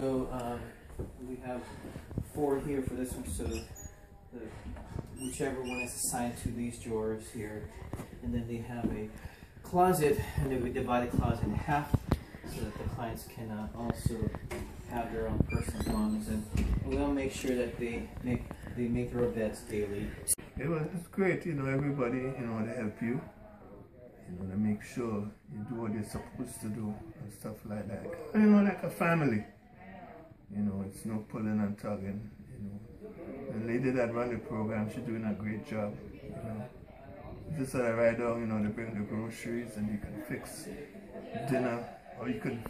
So um, we have four here for this one, so the, whichever one is assigned to these drawers here. And then they have a closet, and then we divide the closet in half so that the clients can uh, also have their own personal belongings. And we want to make sure that they make they make their beds daily. It was, great, you know, everybody, you know, to help you, you know, to make sure you do what you're supposed to do and stuff like that. You know, like a family. You know, it's no pulling and tugging, you know. The lady that run the program, she's doing a great job, you know. Just sort of ride down, you know, to bring the groceries and you can fix dinner or you could